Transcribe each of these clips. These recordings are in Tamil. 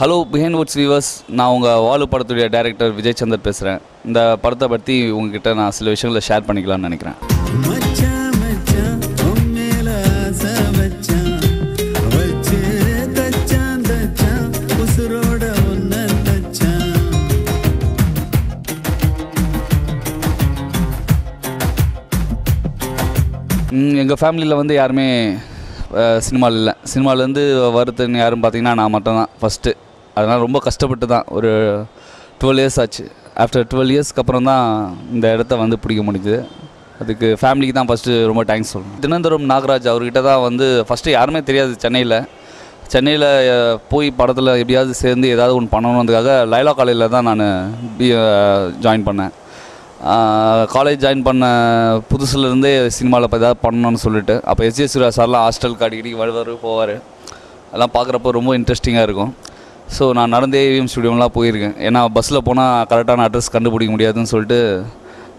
ஹலோ பிஹைண்ட் வுட்ஸ் வியூவர்ஸ் நான் உங்கள் வாலு படத்துடைய டைரக்டர் விஜய் சந்தர் பேசுகிறேன் இந்த படத்தை பற்றி உங்ககிட்ட நான் சில விஷயங்களை ஷேர் பண்ணிக்கலாம்னு நினைக்கிறேன். எங்கள் ஃபேமிலியில் வந்து யாருமே சினிமாவில் இல்லை. சினிமாலேருந்து வருதுன்னு யாரும் பார்த்தீங்கன்னா நான் மட்டும்தான். ஃபஸ்ட்டு அதனால் ரொம்ப கஷ்டப்பட்டு தான். ஒரு டுவெல் இயர்ஸ் ஆச்சு. ஆஃப்டர் டுவெல் இயர்ஸ்க்கு அப்புறம் தான் இந்த இடத்த வந்து பிடிக்க முடிஞ்சுது. அதுக்கு ஃபேமிலிக்கு தான் ஃபஸ்ட்டு ரொம்ப தேங்க்ஸ் சொல்லணும். தினந்தோறும் நாகராஜ் அவர்கிட்ட தான் வந்து ஃபஸ்ட்டு யாருமே தெரியாது சென்னையில். சென்னையில் போய் படத்தில் எப்படியாவது சேர்ந்து ஏதாவது ஒன்று பண்ணணுன்றதுக்காக லைலா காலேஜில் தான் நான் பி ஜாயின் பண்ணேன். காலேஜ் ஜாயின் பண்ண புதுசுலேருந்தே சினிமாவில் இப்போ ஏதாவது பண்ணணும்னு சொல்லிட்டு. அப்போ எஸ்ஜே சூர்யா சார்லாம் ஹாஸ்டலுக்கு அடிக்கடி வருவார் போவார். அதெல்லாம் பார்க்குறப்போ ரொம்ப இன்ட்ரெஸ்டிங்காக இருக்கும். ஸோ நான் நடந்தே ஏவிஎம் ஸ்டுடியோலாம் போயிருக்கேன். ஏன்னா பஸ்ஸில் போனால் கரெக்டான அட்ரஸ் கண்டுபிடிக்க முடியாதுன்னு சொல்லிட்டு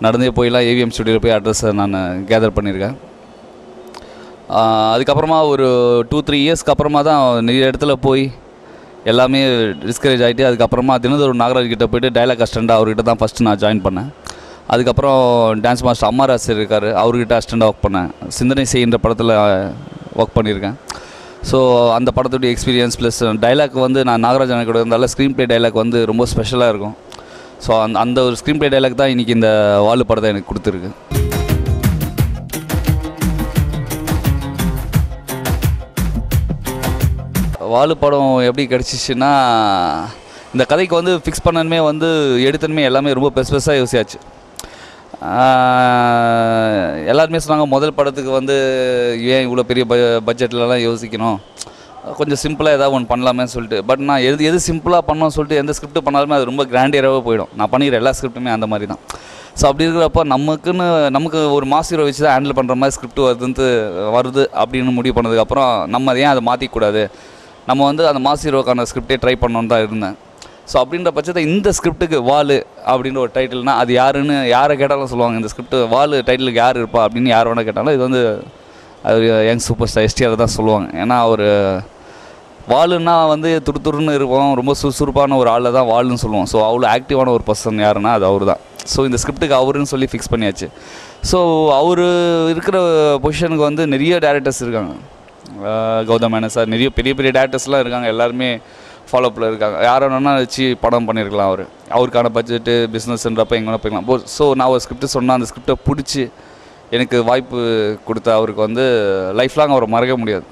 நடந்தே போயெலாம் ஏவிஎம் ஸ்டுடியோவில் போய் அட்ரஸை நான் கேதர் பண்ணியிருக்கேன். அதுக்கப்புறமா ஒரு டூ த்ரீ இயர்ஸ்க்கு அப்புறமா தான் நிறைய இடத்துல போய் எல்லாமே டிஸ்கரேஜ் ஆகிட்டு அதுக்கப்புறமா தினதொரு நாகராஜ் கிட்டே போயிட்டு டைலாக் அஸ்டண்டாக அவர்கிட்ட தான் ஃபஸ்ட்டு நான் ஜாயின் பண்ணேன். அதுக்கப்புறம் டான்ஸ் மாஸ்டர் அம்மாராஸ் இருக்கார் அவர்கிட்ட அஸ்டண்டாக ஒர்க் பண்ணேன். சிந்தனை செய்கின்ற படத்தில் ஒர்க் பண்ணியிருக்கேன். ஸோ அந்த படத்துடைய எக்ஸ்பீரியன்ஸ் ப்ளஸ் டைலாக் வந்து நான் நாகராஜ் கூட இருந்தாலும் ஸ்க்ரீன் ப்ளே டைலாக் வந்து ரொம்ப ஸ்பெஷலாக இருக்கும். ஸோ அந்த அந்த ஒரு ஸ்க்ரீன் ப்ளே டைலாக் தான் இன்றைக்கி இந்த வாலு படத்தை எனக்கு கொடுத்துருக்கு. வாலு படம் எப்படி கிடச்சிச்சின்னா இந்த கதைக்கு வந்து ஃபிக்ஸ் பண்ணணுமே வந்து எடுத்தனுமே எல்லாமே ரொம்ப பெருசு பெருசாக யோசியாச்சு எல்லாருமே சொன்னாங்க முதல் படத்துக்கு வந்து ஏன் இவ்வளோ பெரிய ப பட்ஜெட்லலாம் யோசிக்கணும்? கொஞ்சம் சிம்பிளாக ஏதாவது ஒன்று பண்ணலாமே சொல்லிட்டு. பட் நான் எது எது சிம்பிளாக பண்ணோம் சொல்லிட்டு எந்த ஸ்கிரிப்ட் பண்ணாலுமே அது ரொம்ப கிராண்டியராகவே போயிடும். நான் பண்ணிக்கிற எல்லா ஸ்கிரிப்ட்டுமே அந்த மாதிரி தான் ஸோ அப்படி இருக்கிறப்ப நமக்குன்னு நமக்கு ஒரு மாஸ் ஹீரோ வச்சு தான் ஹேண்டில் பண்ணுற மாதிரி ஸ்கிரிப்ட் வருதுன்ட்டு வருது அப்படின்னு முடிவு பண்ணதுக்கப்புறம் நம்ம அதை ஏன் அதை மாற்றிக்கூடாது நம்ம வந்து அந்த மாஸ் ஹீரோக்கான ஸ்கிரிப்டே ட்ரை பண்ணோன்னு தான் இருந்தேன். ஸோ அப்படின்ற பட்சத்தை இந்த ஸ்கிரிப்ட்டுக்கு வாலு அப்படின்ற ஒரு டைட்டில்னா அது யாருன்னு யாரை கேட்டாலும் சொல்லுவாங்க. இந்த ஸ்கிரிப்ட் வாலு டைட்டிலுக்கு யார் இருப்பா அப்படின்னு யார் வேணால் கேட்டாலும் இது வந்து அது யங் சூப்பர் ஸ்டார் எஸ்டிஆர் தான் சொல்லுவாங்க. ஏன்னா அவர் வாளுன்னா வந்து துரு துருன்னு இருப்போம் ரொம்ப சுறுசுறுப்பான ஒரு ஆளை தான் வாளுன்னு சொல்லுவோம் ஸோ அவ்வளோ ஆக்டிவான ஒரு பர்சன் யாருன்னா அது அவர் தான். ஸோ இந்த ஸ்கிரிப்ட்டுக்கு அவருன்னு சொல்லி ஃபிக்ஸ் பண்ணியாச்சு. ஸோ அவர் இருக்கிற பொசிஷனுக்கு வந்து நிறைய டேரக்டர்ஸ் இருக்காங்க. கௌதம் மேனன் சார் நிறைய பெரிய பெரிய டேரக்டர்ஸ்லாம் இருக்காங்க. எல்லாருமே ஃபாலோப்பில் இருக்காங்க. யார் வேணா வச்சு படம் பண்ணியிருக்கலாம் அவர். அவருக்கான பட்ஜெட்டு பிஸ்னஸ்ன்றப்ப எங்கே வேணா போய்க்கலாம். ஸோ நான் ஒரு ஸ்கிரிப்ட் சொன்னால் அந்த ஸ்கிரிப்டை பிடிச்சி எனக்கு வாய்ப்பு கொடுத்த அவருக்கு வந்து லைஃப் லாங் அவரை மறக்க முடியாது.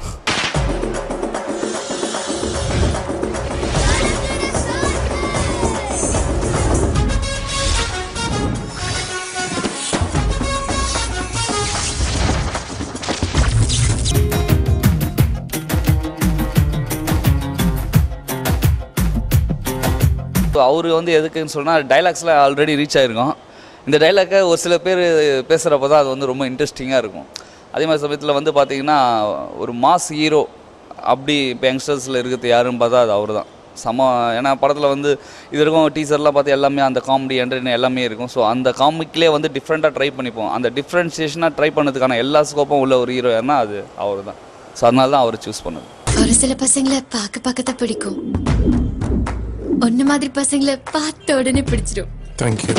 அவர் வந்து எதுக்குன்னு சொன்னால் டைலாக்ஸில் ஆல்ரெடி ரீச் ஆகிருக்கும் இந்த டைலாக்கை ஒரு சில பேர் பேசுகிறப்ப தான் அது வந்து ரொம்ப இன்ட்ரெஸ்டிங்காக இருக்கும். அதே மாதிரி சமயத்தில் வந்து பார்த்திங்கன்னா ஒரு மாஸ் ஹீரோ அப்படி இப்போ யங்ஸ்டர்ஸில் இருக்கிறது யாருன்னு பார்த்தா அது அவர் தான் சம ஏன்னா படத்தில் வந்து இது இருக்கும் டீச்சர்லாம் பார்த்து எல்லாமே அந்த காமெடி என்டர்டைன் எல்லாமே இருக்கும். ஸோ அந்த காமிக்லேயே வந்து டிஃப்ரெண்ட்டாக ட்ரை பண்ணிப்போம். அந்த டிஃப்ரென்சியேஷனாக ட்ரை பண்ணதுக்கான எல்லா ஸ்கோப்பும் உள்ள ஒரு ஹீரோ யாருன்னா அது அவர் தான் ஸோ அதனால தான் அவர் சூஸ் பண்ணது. ஒரு சில பசங்களை பார்க்க பார்க்க தான் பிடிக்கும். ஒன்னு மாதிரி பசங்களை பார்த்த உடனே பிடிச்சிடும் தேங்க்யூ